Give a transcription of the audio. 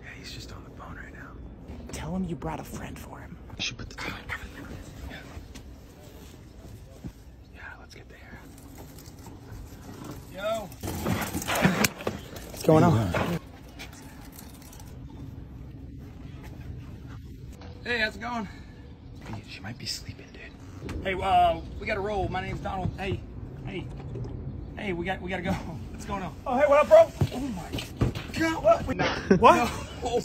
Yeah, he's just on the phone right now. Tell him you brought a friend for him. You should put the time. Yeah. Yeah, let's get there. Yo. What's going on? Hey, how's it going? She might be sleeping, dude. Hey, uh, we got to roll. My name's Donald. Hey, hey, hey, we got we got to go. What's going on? Oh, hey, what up, bro? Oh my God! What? What? No.